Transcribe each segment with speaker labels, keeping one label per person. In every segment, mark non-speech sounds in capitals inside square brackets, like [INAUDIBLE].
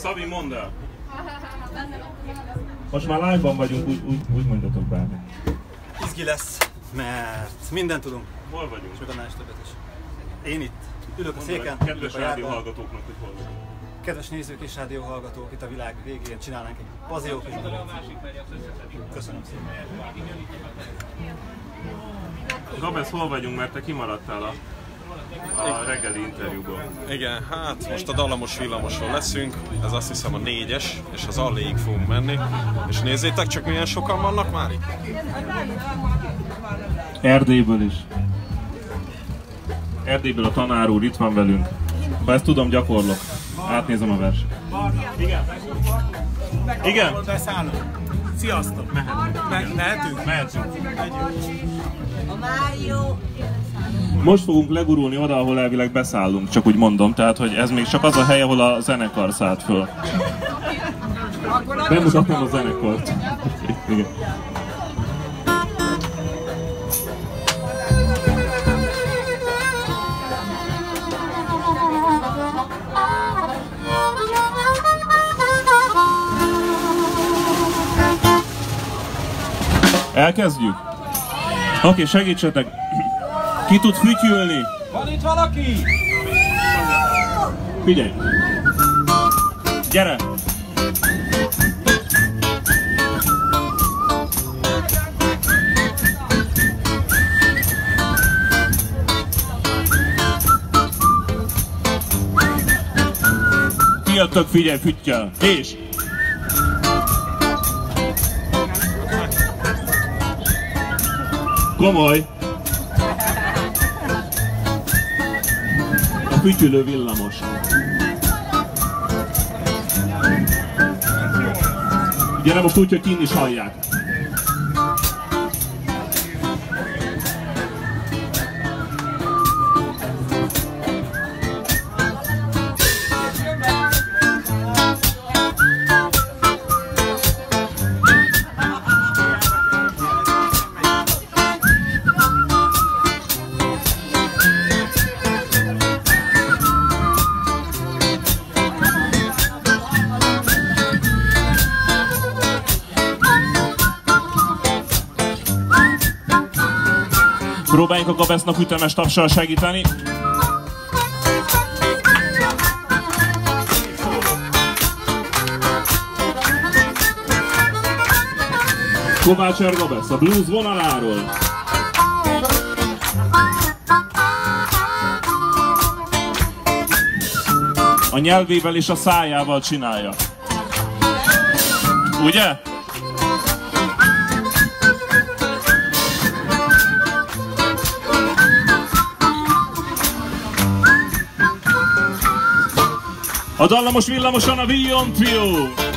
Speaker 1: Szabi, mondd el. [LAUGHS]
Speaker 2: Most már live-ban vagyunk, úgy, úgy, úgy mondjatok bármi.
Speaker 3: Izgi lesz, mert mindent tudunk,
Speaker 1: Hol vagyunk?
Speaker 3: annál is többet is. Én itt, ülök a széken,
Speaker 1: Kedves rádió hallgatóknak, hogy hol vagyunk.
Speaker 3: Kedves nézők és rádióhallgatók, itt a világ végén csinálnánk egy pazió kis. Köszönöm szépen.
Speaker 1: Gabesz, hol vagyunk, mert te kimaradtál a, a reggeli interjúból.
Speaker 4: Igen, hát most a dallamos villamoson leszünk, ez azt hiszem a négyes, és az aléig fogunk menni. És nézzétek csak milyen sokan vannak már itt.
Speaker 2: Erdélyből is. Erdélyből a tanár úr itt van velünk. Ha ezt tudom, gyakorlok. Átnézem a verset.
Speaker 1: Igen?
Speaker 5: Beszállunk. Sziasztok! Mehetünk. mehetünk?
Speaker 1: Mehetünk.
Speaker 6: A Mário
Speaker 2: Most fogunk legurulni oda, ahol elvileg beszállunk, csak úgy mondom, tehát hogy ez még csak az a hely, ahol a zenekar szállt föl. Bemutatnám a zenekart. Igen. Elkezdjük? Oké, okay, segítsetek. Ki tud fütyülni?
Speaker 5: Van itt valaki?
Speaker 2: Figyelj! Gyere! Kijöttök, figyelj, füttyel! És! Komoly! Fütyülő villamos. Gyere most úgy, hogy kinn is hallják. Próbáljunk a Gabesznak ütemes tapsal segíteni. Kovács R. Gabesz a blues vonaláról. A nyelvével és a szájával csinálja. Ugye? A dallamos villamoson a Vion Trio.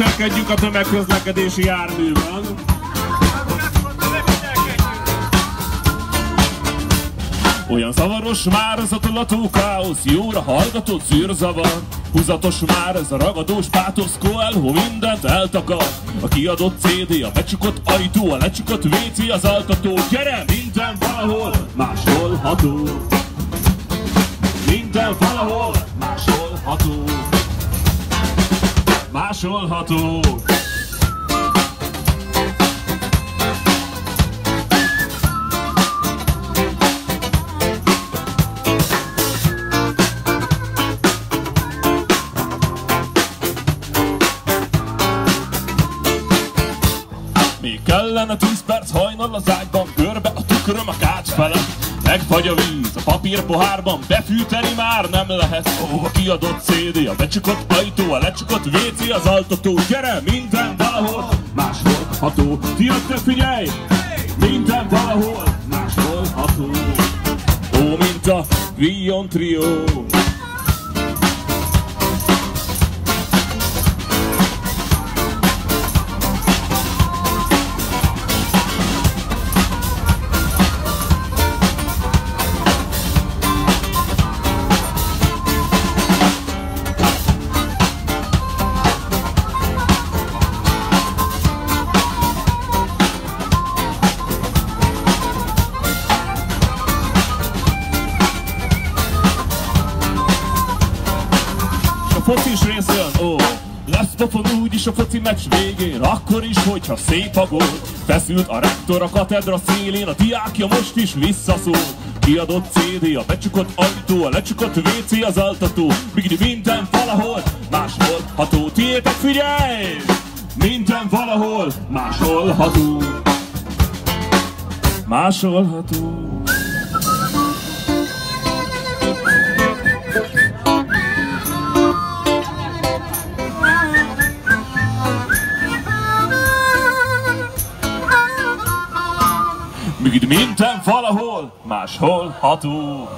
Speaker 2: Viselkedjünk a tömegközlekedési járműben. Olyan zavaros már ez a tolató káosz, jóra hallgatott zűrzavar. Húzatos már ez a ragadós pátosz, Coelho mindent eltakar. A kiadott CD, a becsukott ajtó, a lecsukott WC, az altató. Gyere, minden valahol másolható. Minden valahol másolható. Másolható. Még kellene 10 perc hajnal az ágyban, körbe a tükröm a kács fele. Megfagy a víz, a papír pohárban, befűteni már nem lehet. Ó, a kiadott CD, a becsukott ajtó, a lecsukott WC, az altató. Gyere, minden valahol máshol ható. Ti jöttök, figyelj! Minden valahol máshol ható. Ó, mint a Vion Trio. Úgyis a foci meccs végén Akkor is, hogyha szép a gól. Feszült a rektor a katedra szélén A diákja most is visszaszól. Kiadott CD, a becsukott ajtó A lecsukott WC, az altató. Míg minden valahol, máshol ható. Tiétek figyelj! Minden valahol, máshol ható. Másolható Míg minden valahol, máshol ható.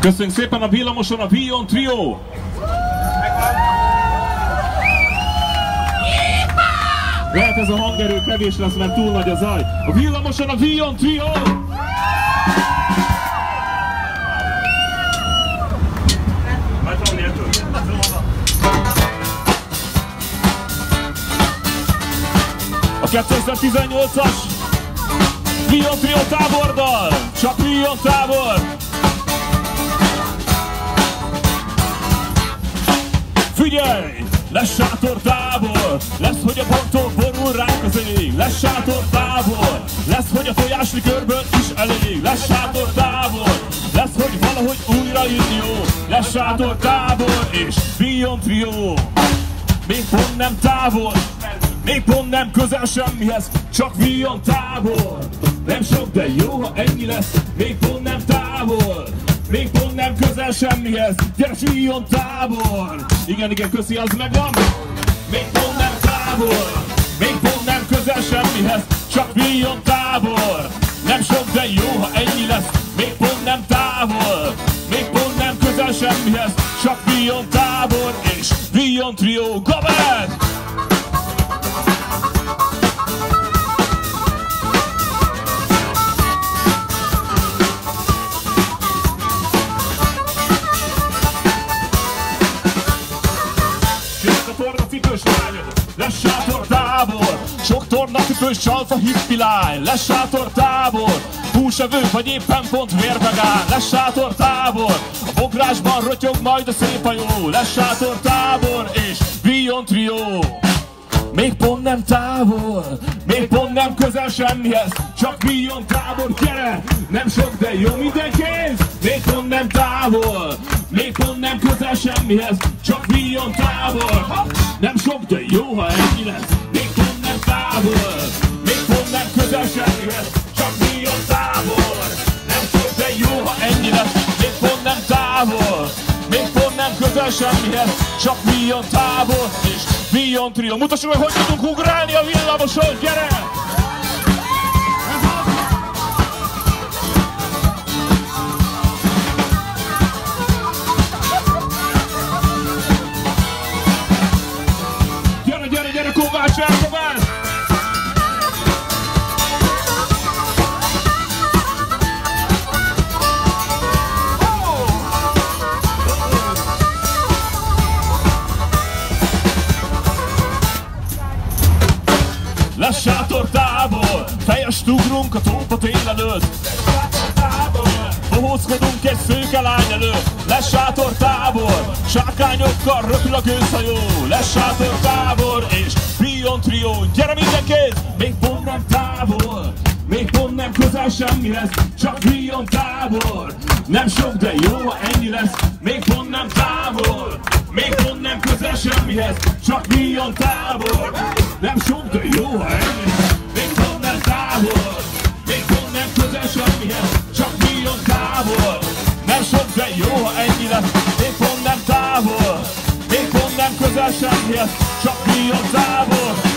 Speaker 2: Köszönjük szépen a villamoson a Vion Trio! Lehet ez a hangerő kevés lesz, mert túl nagy a zaj. A villamoson a Vion Trio! A 2018-as Vion Trio tábordal! Csak Vion tábor! Figyelj! Lesz sátor tábor! Lesz, hogy a ponttól borul ránk az ég! Lesz sátor tábor! Lesz, hogy a tojáslikörből is elég! Lesz sátor tábor! Lesz, hogy valahogy újra jön jó! Lesz sátor tábor és Vion Trio! Még pont nem távol, még pont nem közel semmihez, csak Vion tábor. Nem sok, de jó, ha ennyi lesz, még pont nem távol. Még pont nem közel semmihez, gyere Vion tábor. Igen, igen, köszi, az megvan. Még pont nem távol, még pont nem közel semmihez, csak Vion tábor. Nem sok, de jó, ha ennyi lesz, még pont nem távol. Még pont nem közel semmihez, csak Vion tábor és Vion Trio. Gabet! Lányok, lesz sátor tábor Sok tornacipős csalfa hippi lány, lesz sátor tábor Húsevő vagy éppen pont vérvegán, lesz sátor tábor A bográsban rotyog majd a szép hajó, lesz sátor tábor És Vion Trio még pont nem távol, még pont nem közel semmihez, csak Vion tábor, gyere! Nem sok, de jó mindenkéz, még pont nem távol, még pont nem közel semmihez, csak Vion tábor. Nem sok, de jó, ha ennyi lesz, még pont nem távol, még pont nem közel semmihez, csak Vion tábor. Nem sok, de jó, ha ennyi lesz, még pont nem távol, még pont nem közel semmihez, csak Vion tábor és Vion Trio. Mutassuk meg, hogy tudunk ugrálni a villamoson! Gyere, ugrunk a tópa tél előtt. Bohózkodunk egy szőke lány előtt, lesz tábor, sákányokkal röpül a gőzhajó, lesz tábor, és Pion Trio, gyere mindenki, még pont nem távol, még pont nem közel semmihez, csak Pion tábor, nem sok, de jó, ha ennyi lesz, még pont nem távol, még pont nem közel semmihez, csak Pion tábor, nem sok, de jó, ha ennyi lesz, közel semmihez, csak Pion távol,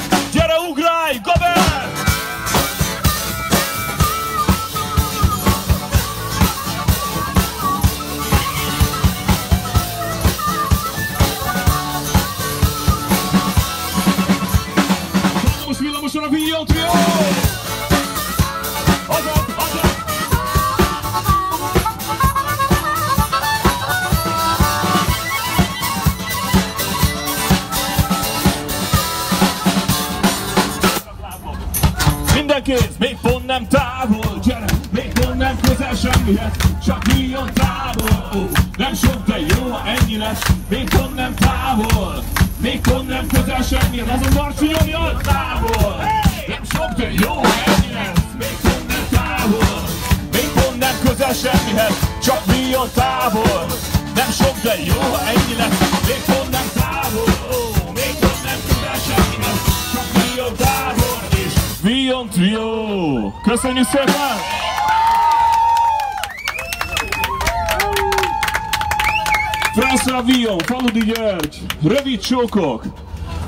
Speaker 2: rövid csókok,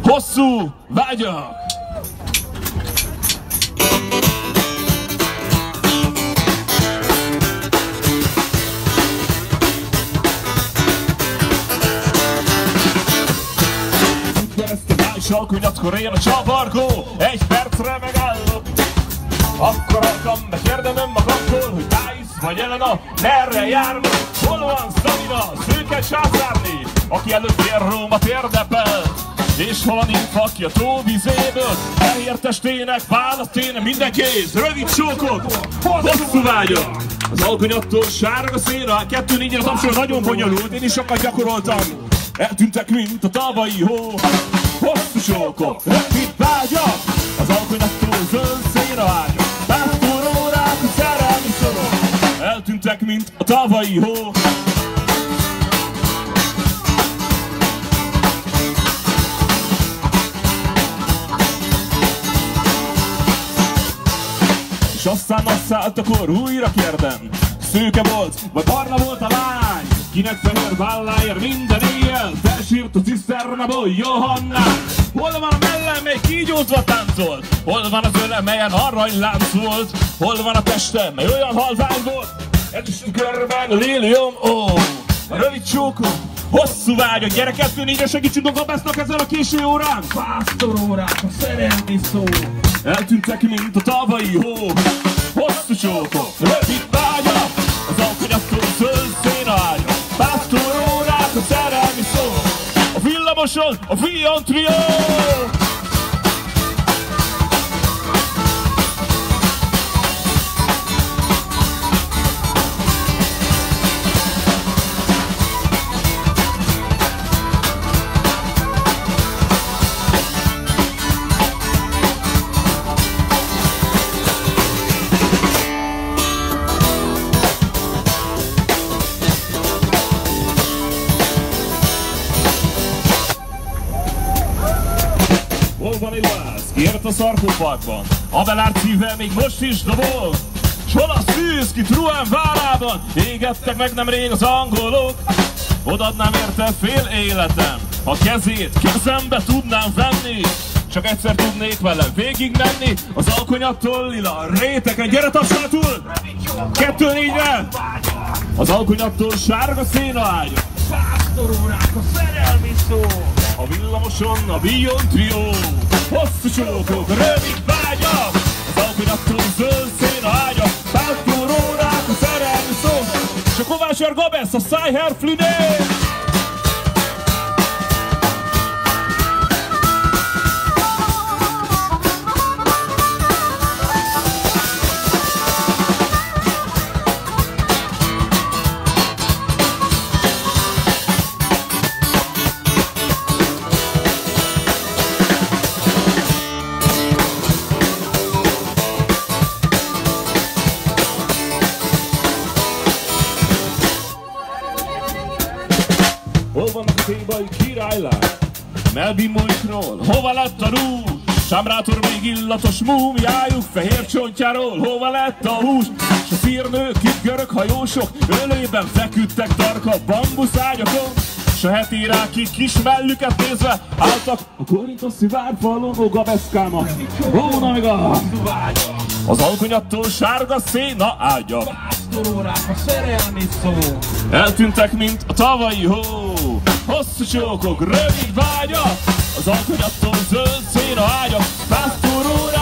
Speaker 2: hosszú vágyak! Áll, salkonyatkor én a csavargó, egy percre megállok. Akkor alkam, bekérdemem magamtól, hogy Thais vagy Elena, merre járni? Hol van Szamina, szőke császárné, aki előtt ér Róma térdepel? És hol a nimfa, aki a tóvizéből fehér testének választ én minden kéz, rövid csókok, hosszú vágyak. Az alkonyattól sárga széna, kettő négyre az tapsol nagyon bonyolult, én is sokat gyakoroltam. Eltűntek, mint a tavalyi hó, hosszú csókok, rövid vágyak. Az alkonyattól zöld széna ágyak, pásztorórák, a szerelmi szorok. Eltűntek, mint a tavalyi hó, És aztán azt szállt, akkor újra kérdem Szőke volt, vagy barna volt a lány? Kinek fehér válláért minden éjjel Felsírt a ciszternából Johannát Hol van a mellem, mely kígyózva táncolt? Hol van az öle, melyen aranylánc volt? Hol van a teste, mely olyan halvány volt? Ez is körben a lilium, ó A rövid csókom, hosszú vágy A gyere kettő négyre segítsünk a gabásznak ezen a késő órán. Pásztorórák, a szerelmi szó Eltűntek, mint a tavalyi hó Hosszú csókok, rövid vágyak. Az alkonyattól zöld szénágyak Pásztorórák, a szerelmi szó. A villamoson, a Vion Trio A szarkófagban. Abelard szíve még most is dobog. S hol a szűz, ki Truan várában? Égettek meg nem rég az angolok. Odadnám érte fél életem, ha kezét kezembe tudnám venni. Csak egyszer tudnék vele végig menni Az alkonyattól lila rétegen Gyere tapsátul! Kettő négyre! Az alkonyattól sárga széna ágya Pásztorórák a szerelmi szó A villamoson a Bion Trio Hosszú csókok, rövid vágyak Az alkonyattól zöld széna ágya. Pásztorórák a szerelmi szó. És a Kovács Gabesz, a Szájher Flüné Moikról, hova lett a rúd? Sámrátor még illatos múmiájuk fehér csontjáról, hova lett a hús? S a szírnők, kik görög hajósok, ölében feküdtek tarka bambuszágyakon. S a heti ráki kis mellüket nézve álltak a korintoszi várfalon, ó gabeszkáma, Róna meg a... Az alkonyattól sárga széna ágya. Eltűntek, mint a tavalyi hó Hosszú csókok, rövid vágya Az alkonyattól zöld széna ágya Pásztorórák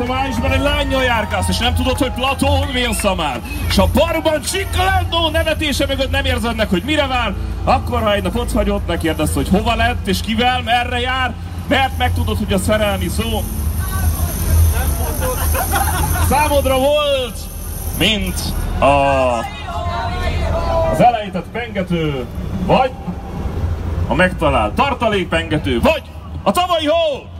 Speaker 2: A májusban egy lányjal járkálsz, és nem tudod, hogy Platón vélszamár. És a barban Csikkalandó nevetése mögött nem érzed meg, hogy mire vár, akkor ha egy nap ott vagy ott, ne hogy hova lett, és kivel, merre jár, mert megtudod, hogy a szerelmi szó számodra volt, mint a, az elejtett pengető, vagy a megtalált tartalékpengető, vagy a tavalyi hó!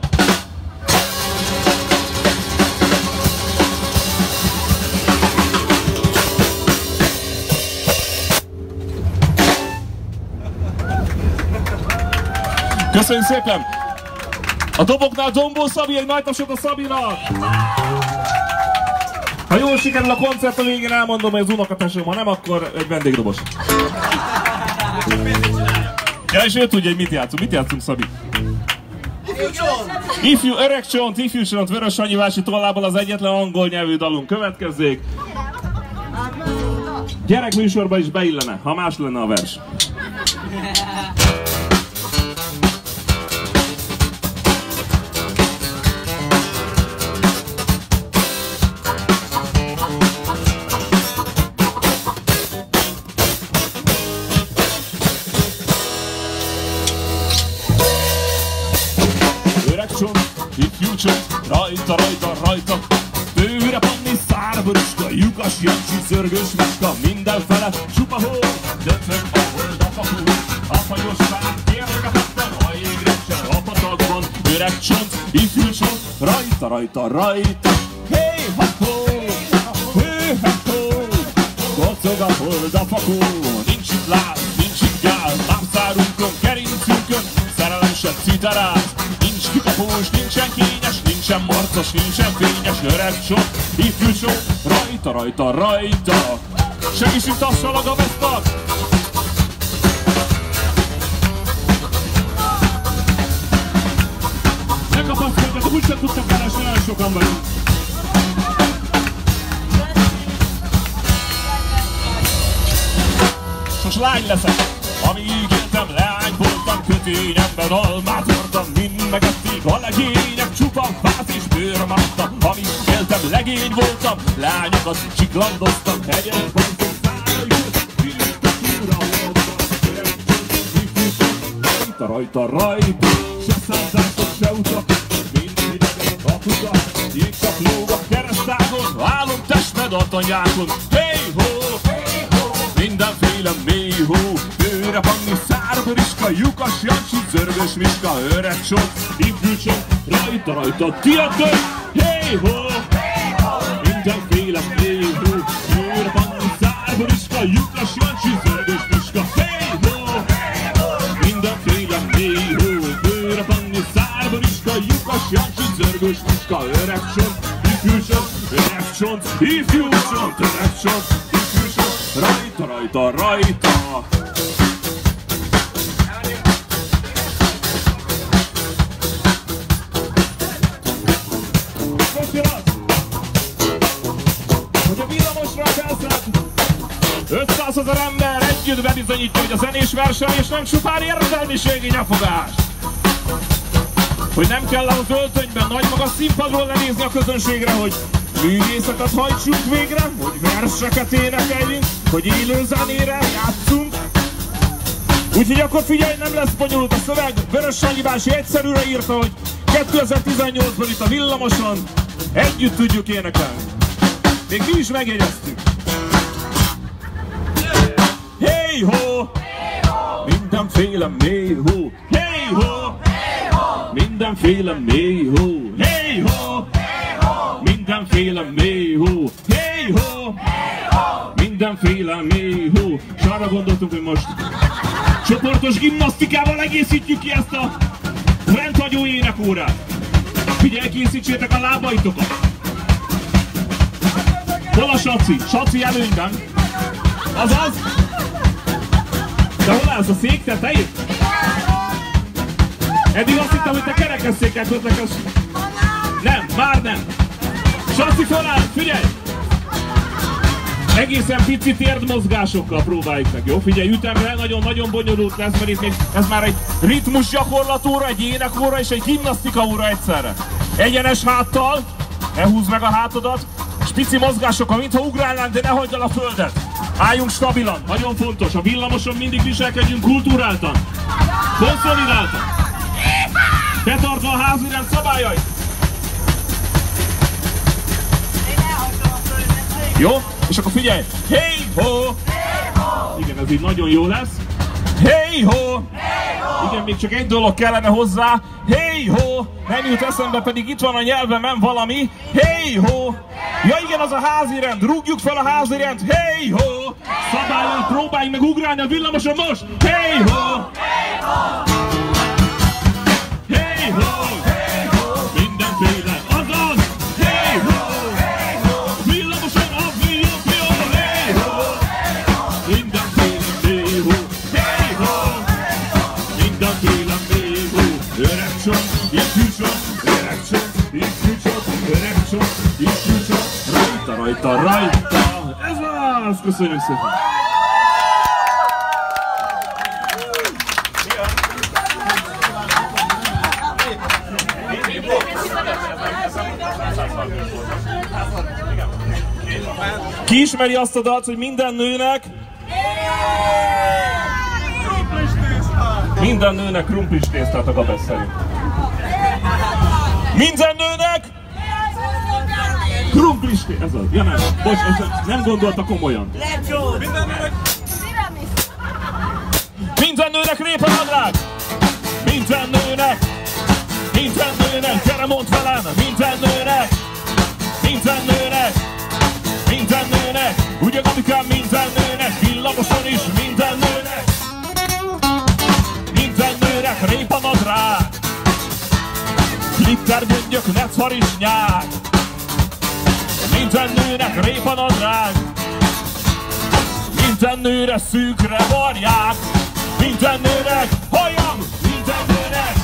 Speaker 2: Köszönjük szépen! A doboknál Dombó Szabi, egy nagy tapsot a Szabinak! Ha jól sikerül a koncert, a végén elmondom, hogy az unokatesom, ha nem, akkor egy vendégdobos. Ja, és ő tudja, hogy mit játszunk. Mit játszunk, Szabi? Ifjú öreg csont, ifjú csont, Vörös Vási tollából az egyetlen angol nyelvű dalunk következzék. Gyerekműsorba is beillene, ha más lenne a vers. Rajta, rajta, rajta. Bőre panni, szárboruska, lyukas, jancsi, szörgős macska Mindenfele csupa hó, döcög a holdafakú A fagyos fák, kérnek a fattan, a jégre sem a patakban Öreg csont, ifjú csont, rajta, rajta, rajta. Hey, ha, ho, hé, ha, ho Kocog a holdafakú Nincs itt láz, nincs itt gál Lámszárunkon, gerincünkön Szerelem se citeráz Nincs kikapós, nincsen kényes Nincsen marcos, nincsen fényes Öreg csont, ifjú csont Rajta, rajta, rajta. Segítsünk tassalag a vesztak kapaszkodjatok, úgysem tudtak keresni, nagyon sokan vagyunk. Most lány leszek Amíg éltem, leány voltam, kötényemben almát hordtam Mind megették a legények, csupa váz és bőr maradtam Amíg éltem, legény voltam, lányokat csiklandoztam. Diktatúra voltam Rajta, rajta, rajta, se szállások, se utak Mind hidegek a kutak, jégkap lógak keresztágon. Állom testmed anyákon, hey ho, hey ho Mindenféle mély hó, őre panni, szárboriska, lyukas, jancsi, zörgös miska, öreg ifjú csont, rajta, rajta, tiatok, hey ho, mindenféle mély hó, őre panni, szárboriska, lyukas, jancsi, zörgös miska, hey ho, mindenféle mély hó, őre panni, szárboriska, lyukas, jancsi, zörgös miska, öreg ifjú csont, öreg csont, ifjú csont, öreg csont, ifjú csont, rajta, rajta, rajta. 500 ezer ember együtt bebizonyítja, hogy a zenés verselés nem csupán értelmiségi nyafogás. Hogy nem kell ahhoz öltönyben nagy magas színpadról lenézni a közönségre, hogy művészetet hajtsunk végre, hogy verseket énekeljünk, hogy élő zenére játszunk. Úgyhogy akkor figyelj, nem lesz bonyolult a szöveg. Vörös Sanyi bácsi egyszerűre írta, hogy 2018-ban itt a villamoson együtt tudjuk énekelni. Még mi is megjegyeztük. Hey ho! Mindenféle mély hó! Hey ho! Mindenféle mély hó! Hey ho! Mindenféle mély hó! Hey ho! Mindenféle mély hó! És arra gondoltunk, hogy most csoportos gimnasztikával egészítjük ki ezt a rendhagyó énekórát. Figyelj, készítsétek a lábaitokat! Hol a Saci? Saci előnyben? Azaz? De hol állsz a szék tetején? Eddig azt hittem, hogy te kerekesszékkel közlekedsz. Nem, már nem. Saci feláll, figyelj! Egészen pici térdmozgásokkal próbáljuk meg, jó? Figyelj, ütemre nagyon-nagyon bonyolult lesz, mert itt még ez már egy ritmus gyakorlatóra, egy énekóra és egy gimnasztika óra egyszerre. Egyenes háttal, ne húzd meg a hátadat, és pici mozgásokkal, mintha ugrálnánk, de ne hagyd el a földet. Álljunk stabilan, nagyon fontos, a villamoson mindig viselkedjünk kultúráltan, konszolidáltan. Betartva a házirend szabályait. Jó? És akkor figyelj! Hey ho! Igen, ez így nagyon jó lesz. Hey ho! Igen, még csak egy dolog kellene hozzá. Hey ho! Nem jut eszembe, pedig itt van a nyelvemen valami. Hey ho! Ja igen, az a házi rend. Rúgjuk fel a házi rend. Hey ho! Szabályon próbálj meg ugrálni a villamoson most. Hey ho! Hey ho! Mindenféle rajta, rajta! Ez az! Köszönjük szépen! Ki ismeri azt a dalt, hogy minden nőnek minden nőnek krumplis tésztát a Gabesz. Minden nőnek tésztát. Ez az. Ja nem, bocs, ez nem gondolta komolyan. Minden nőnek répanadrág! Minden nőnek! Minden nőnek! Gyere mondd velem! Minden nőnek! Minden nőnek! Minden nőnek! Ugye Gabikám minden nőnek! Villamoson is minden nőnek! Minden nőnek répanadrág! Glitter gyöngyök, necfar is nyák! Minden nőnek répanadrág! Minden nőre szűkre varják! Minden nőnek hajam! Minden nőnek!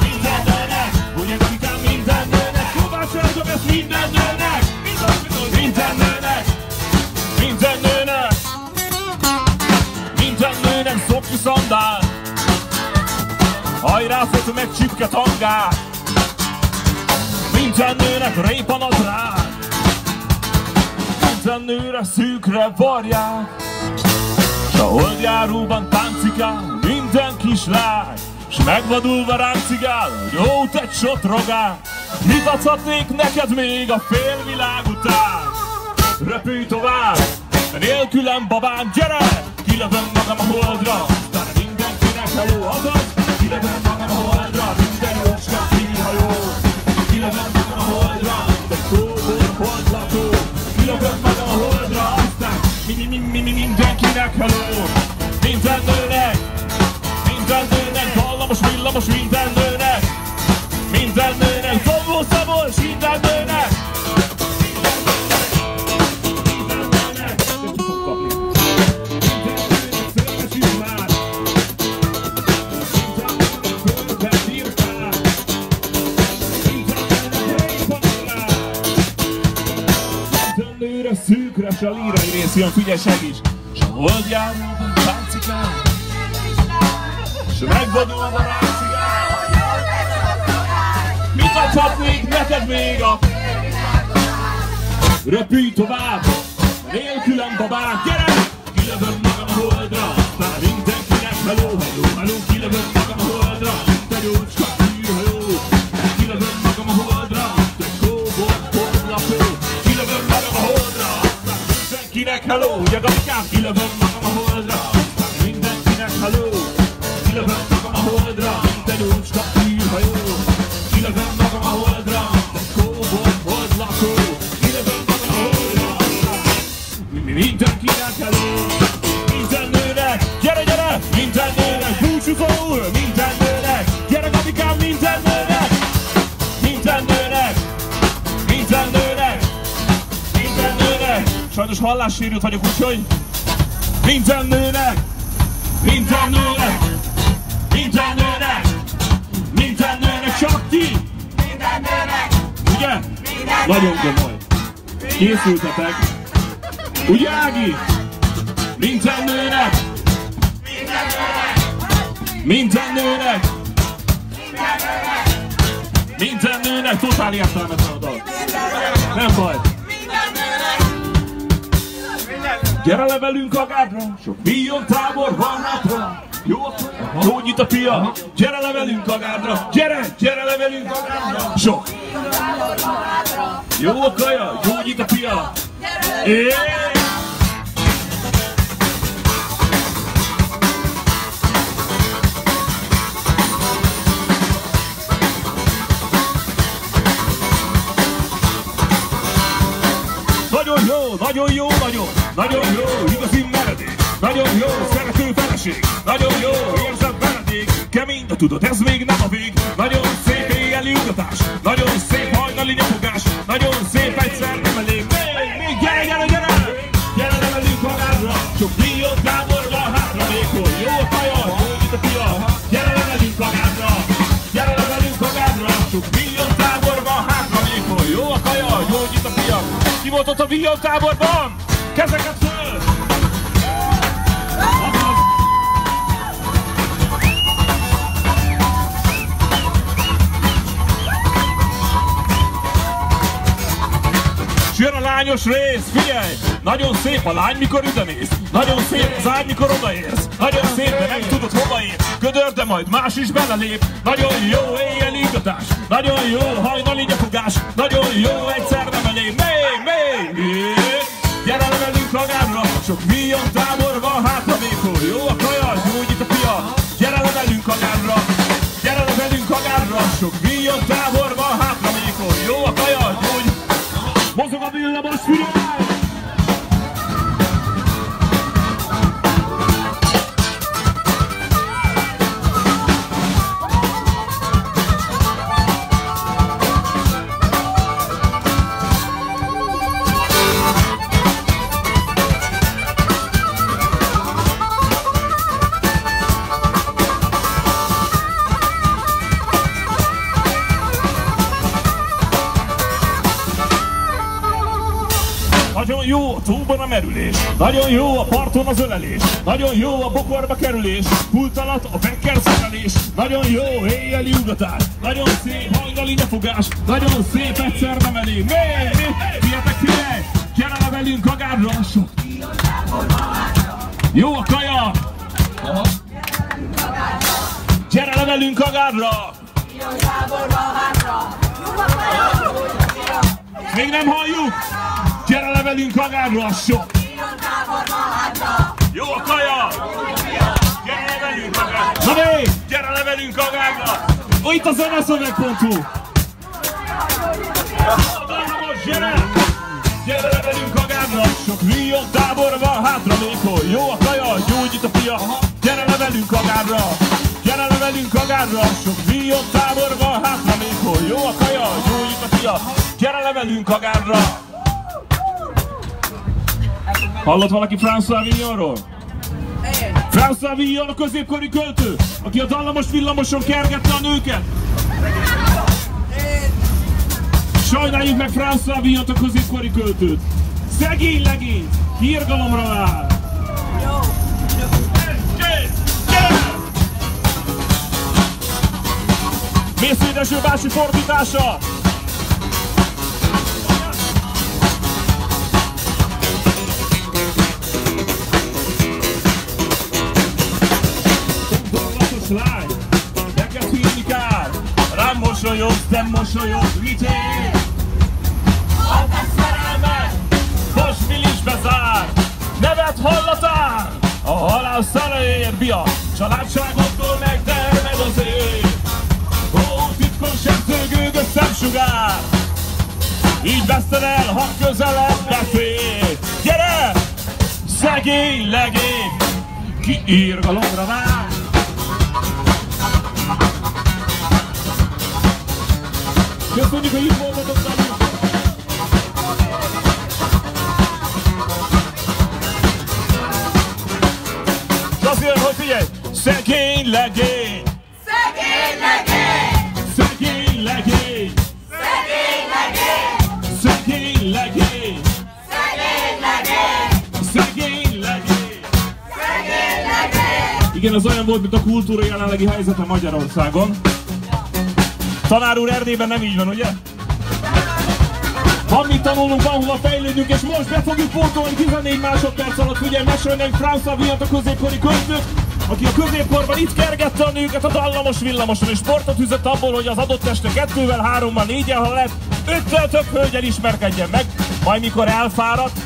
Speaker 2: Minden nőnek! Ugye Gabikám minden nőnek! Kovács Erzsöm, ez minden nőnek! Minden nőnek! Minden nőnek! Minden nőnek zokni szandál! Hajráfot meg csipke tangát! Minden nőnek répanadrág! Minden nőre szűkre varják! S a holdjáróban táncikál minden kislány, S megvadulva ráncigál, hogy ó, te csotrogál, Mit adhatnék neked még a félvilág után? Repülj tovább, nélkülem babám, gyere! Kilövöm magam a holdra, aztán mindenkinek hello, azaz! Kilövöm magam a holdra, mi, mi, mi, mi, mi, mindenkinek hello! Minden nőnek, minden nőnek, dallamos, villamos, minden nőnek! Szűkre s a lírai rész jön, figyelj segíts! S a holdjáróban táncikál! S megvadulva ráncigál! Mit adhatnék neked még a... Repülj tovább, nélkülem babám, gyere! Hello, ugye Gabikám? Kilövöm magam a Sajnos hallássérült vagyok, úgyhogy minden nőnek, minden nőnek, minden nőnek, minden nőnek, csak ti! Minden nőnek! Ugye? Nagyon komoly. Készültetek. Ugye Ági? Minden nőnek! Minden nőnek! Minden nőnek totál értelmetlen a dal. Nem baj. Gyere le velünk a gádra, sok millió tábor van hátra. Jó, nyit a pia, gyere le velünk a gádra, gyere, gyere le velünk a gádra. Sok. Jó kaja, nyit a pia. É! Nagyon jó, nagyon jó, nagyon, nagyon jó, igazi meredék. Nagyon jó, szerető feleség. Nagyon jó, érzem veredék. Kemény, de tudod, ez még nem a vég. Nagyon szép éjjeli ugatás. Nagyon szép hajnali nyafogás. Nagyon szép egyszer nem elég. Még, még, gyere, gyere, gyere! Gyere le velünk magára. Sok millió tábor van hátra még, hol jó a kaja, jó itt a pia. Gyere le velünk magára. Gyere le velünk magára. Sok millió tábor van hátra még, hol jó a kaja, jó itt a pia. Ki volt ott a millió táborban? Kezeket jön a lányos rész, figyelj! Nagyon szép a lány, mikor üdemész. Nagyon szép az ágy, mikor odaérsz. Nagyon szép, de nem tudod hova ér. Gödör, de majd más is belelép. Nagyon jó éjjel ingatás. Nagyon jó hajnali nyafogás. Nagyon jó egyszer nem elég. Még, még! még. Gyere le velünk magára, sok millió tábor van hátra hol. Jó a kaja, gyógyít a pia. Gyere le velünk magára, gyere le velünk magára, sok millió tábor van jó a merülés, nagyon jó a parton az ölelés, nagyon jó a bokorba kerülés, pult alatt a becker szerelés, nagyon jó éjjeli ugatás, nagyon szép hajnali nyafogás, nagyon szép egyszer nem elég. Még, fiatek figyelj, gyere le velünk a gádra, sok. Jó a kaja! Gyere le velünk a gádra! Még nem halljuk! Gyere le velünk magára, sok! Jó a kaja! Gyere le velünk magára! Na még! Gyere le velünk magára! Ó, itt a zeneszöveg.hu! Gyere! Gyere le velünk magára! Sok millió tábor van hátra még! Jó a kaja, gyógyít a pia! Gyere le velünk magára! Gyere le velünk magára! Sok millió tábor van hátra még! Jó a kaja, gyógyít a pia! Gyere le velünk magára! Hallott valaki François Villonról? François Villon a középkori költő, aki a dallamos villamoson kergette a nőket. Sajnáljuk meg François Villont a középkori költőt. Szegény legény, hírgalomra vár. Mészédeső bási fordítása. Rám mosolyogsz, nem mosolyogsz, mit ér? A te szerelmed, most bilincsbe zár, nevet hallatár, a halál szere ér, bia, családságodtól megtermed az ég. Ó, titkon sem szögőgös szemsugár, így veszted el, ha közelebb befér. Gyere! Szegény legény, ki írgalomra vár. Szegény legény!
Speaker 6: Szegény legény!
Speaker 2: Szegény legény!
Speaker 6: Szegény legény!
Speaker 2: Szegény legény!
Speaker 6: Szegény legény!
Speaker 2: Szegény legény!
Speaker 6: Szegény legény!
Speaker 2: Igen, az olyan volt, mint a kultúra jelenlegi helyzete Magyarországon. Tanár úr Erdélyben nem így van, ugye? Van mit tanulnunk, van hova fejlődnünk, és most be fogjuk pótolni 14 másodperc alatt, ugye mesélnek Franz Aviant a középkori költőt, aki a középkorban itt kergette a nőket a dallamos villamoson, és sportot üzött abból, hogy az adott este kettővel, hárommal, négyen, ha lehet, öttel több hölgyel ismerkedjen meg, majd mikor elfáradt,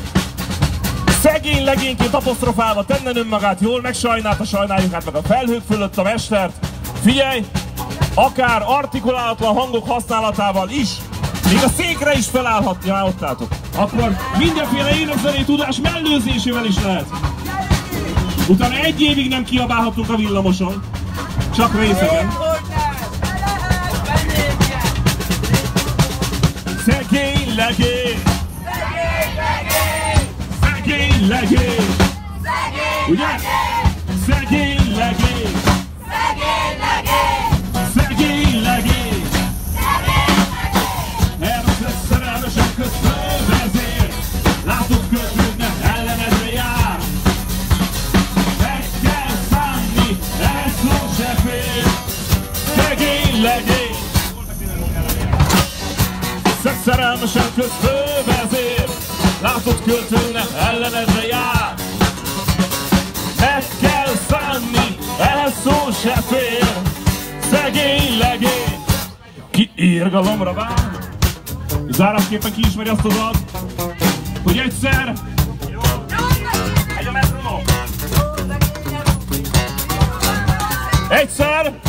Speaker 2: szegény legényként apostrofálva tennen önmagát, jól megsajnálta, sajnáljuk hát meg a felhők fölött a mestert. Figyelj, akár artikulálatlan hangok használatával is, még a székre is felállhatja, már ott látok. Akkor mindenféle énekzenei tudás mellőzésével is lehet. Utána egy évig nem kiabálhatunk a villamoson, csak részegen. Szegény legény! Szegény legény! Ugye? Szerelmesen közt fölvezér Látod költőnek, ellenedre jár meg kell szánni, ehhez szó se fér. Szegény legény, ki írgalomra vár. Zárásképpen ki ismeri azt a dalt, hogy. Egyszer... Egyszer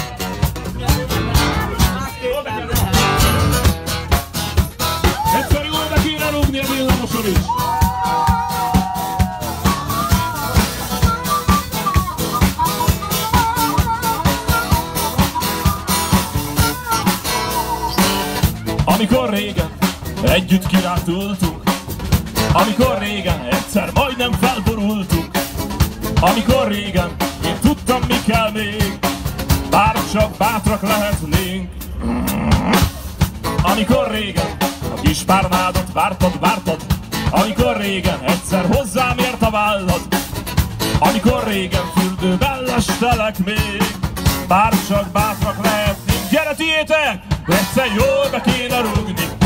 Speaker 2: együtt kirándultunk Amikor régen egyszer majdnem felborultunk Amikor régen én tudtam mi kell még Bár csak bátrak lehetnénk. Amikor régen a kis párnádat vártad, vártad Amikor régen egyszer hozzám ért a vállad. Amikor régen fürdőben lestelek még Bár csak bátrak lehetnénk. Gyere tiétek! Egyszer jól be kéne rúgni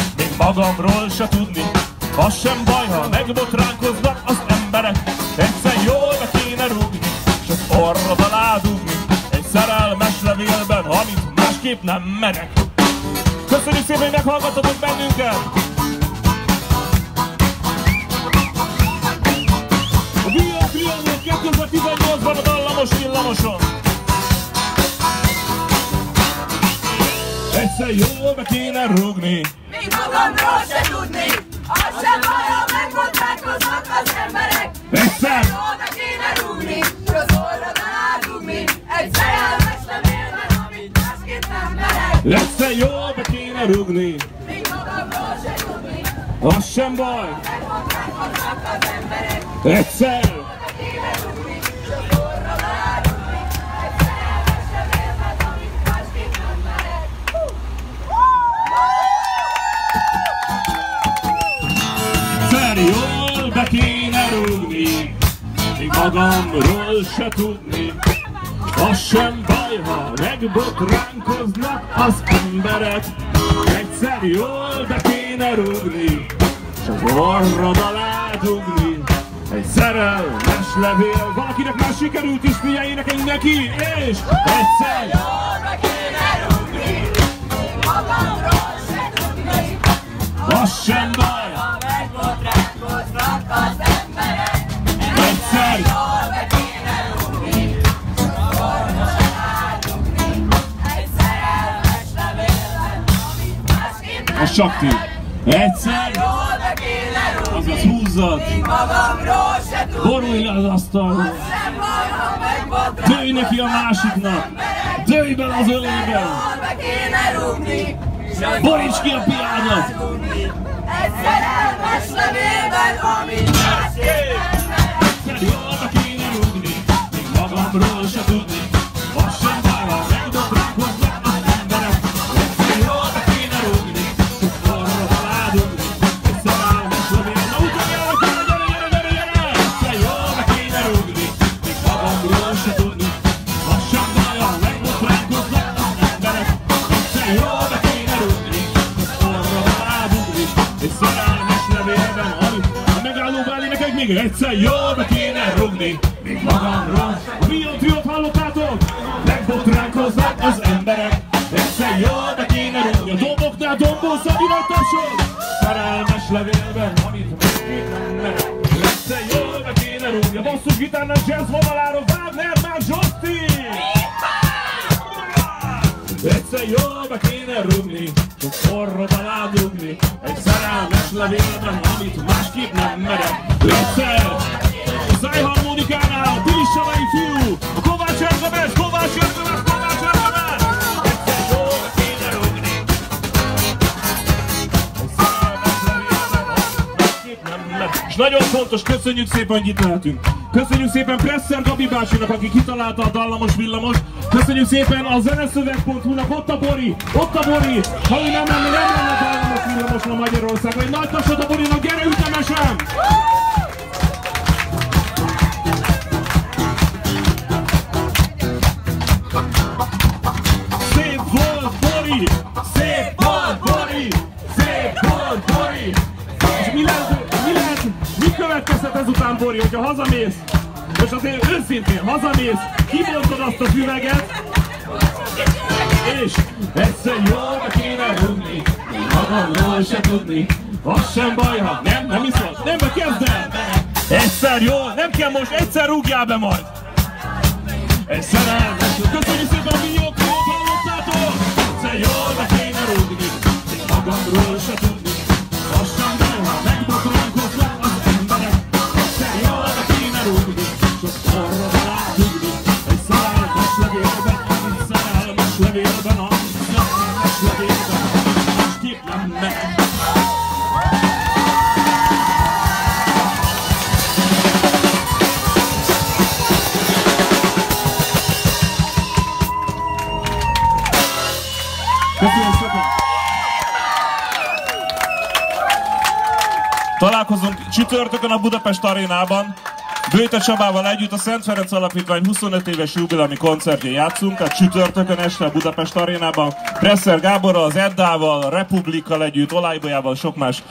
Speaker 2: magamról se tudni Az sem baj, ha megbotránkoznak az emberek Egyszer jól be kéne rúgni És az orrod alá dugni Egy szerelmes levélben, amit másképp nem menek Köszönjük szépen, hogy meghallgattatok bennünket! A Villamos Triangle 2018-ban a Dallamos Villamoson! Egyszer jól be kéne rúgni
Speaker 6: Még magamról se tudni, az sem baj, ha megbotránkoznak az emberek.
Speaker 2: Egyszer!
Speaker 6: Be kéne rúgni, s az orrod alá dugni, egy szerelmes levélben, amit másképp nem merek.
Speaker 2: Egyszer jól be kéne rúgni
Speaker 6: Még magamról se tudni,
Speaker 2: Az sem baj
Speaker 6: megbotránkoznak az emberek.
Speaker 2: Egyszer!
Speaker 6: Be kéne rúgni, s az
Speaker 2: magamról se tudni. Az sem baj, ha megbotránkoznak az emberek. Egyszer jól be kéne rúgni S az orrod alá dugni. Egy szerelmes levél Valakinek már sikerült is, figyeljének neki És egyszer
Speaker 6: Jól be kéne rúgni, magamról se tudni,
Speaker 2: Az sem baj
Speaker 6: nem
Speaker 2: A sakti Egyszer Azaz húzzad Borulj le az asztalról Dőj neki a másiknak! Dőj bele az ölébe!
Speaker 6: Jól be kéne rúgni,
Speaker 2: Boríts ki a piádat!
Speaker 6: dugni, egy szerelmes levélben, amit
Speaker 2: egyszer jól kéne rugni, még magamról. A triót hallottátok? Megbotránkoznak az emberek, egyszer jól be kéne rugni. A domboknál dombozza, nagy tapsol, szerelmes levélben, amit lehet. Egyszer jól be kéne rugni, a basszus gitárnak jazz vonalára És nagyon fontos, köszönjük szépen, hogy itt lehetünk Köszönjük szépen Presser Gabi bácsinak, aki kitalálta a dallamos villamos. Köszönjük szépen a zeneszöveg.hu-nak, ott a Bori, ott a Bori. Ha ő nem lenne, nem lenne dallamos villamos ma Magyarországon. Egy nagy tapsot a Borinak, gyere ütemesen! Bori, hogyha hazamész? Most azért őszintén hazamész, kibontod azt a füveget, és egyszer jól kéne rúgni, magamról se tudni, az sem baj, ha nem, nem iszol, nem, be kezd el! Egyszer jól, nem kell most, egyszer rúgjál be majd! Egy szerelmes, köszönjük szépen a milliót, jót hallottátok! Egyszer jól kéne rúgni, magamról se tudni, az sem baj, ha megbotránkoznak Köszönöm szépen! Találkozunk csütörtökön a Budapest arénában. Bőte Csabával együtt a Szent Ferenc Alapítvány 25 éves jubilami koncertjén játszunk, tehát csütörtökön este a Budapest arénában. Presser Gáborral, az Eddával, a Republikkal együtt, Olajbolyával, sok más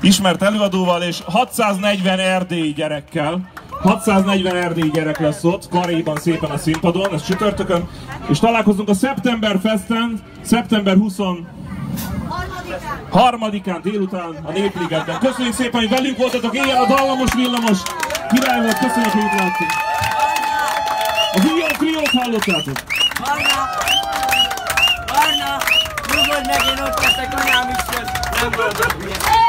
Speaker 2: ismert előadóval, és 640 erdélyi gyerekkel. 640 erdélyi gyerek lesz ott, karéban szépen a színpadon, ez csütörtökön. És találkozunk a September Festen, szeptember 20 harmadikán délután a Népligetben. Köszönjük szépen, hogy velünk voltatok, éljen a dallamos villamos! Király volt, köszönjük, hogy itt lehettünk. A Vion Triót hallottátok?
Speaker 6: Barna! Barna! Nyugodj meg, én ott leszek, anyám is! Nem vagyok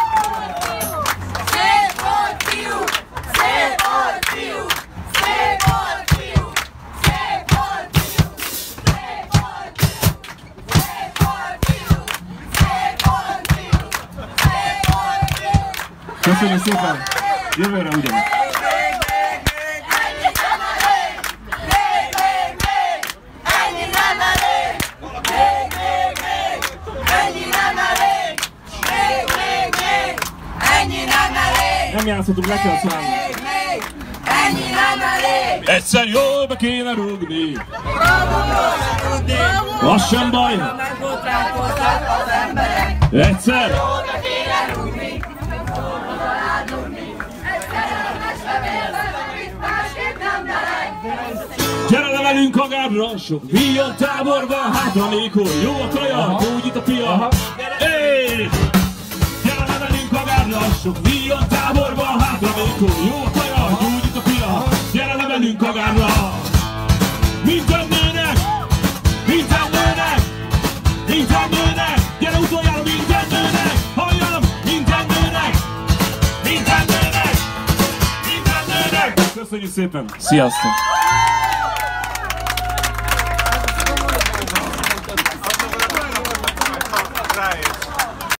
Speaker 2: Köszönöm szépen! Jövőre
Speaker 6: ugyanaz! nem
Speaker 2: játszhatunk, le kell szállni.
Speaker 6: Ennyi nem elég!
Speaker 2: Egyszer jól be kéne rúgni! Az sem baj! Egyszer! Gyere le velünk a gárra, sok víjon táborban, hátra hol jó a kaja, gyógyít a pia. Hey! Gyere le velünk a gárra, sok víjon táborban, hátra hol jó a kaja, gyógyít a pia. Gyere le velünk a gárra! Minden nőnek, minden nőnek, minden nőnek, gyere utoljára minden nőnek, halljam, minden nőnek, minden nőnek, minden nőnek. Köszönjük szépen! Sziasztok!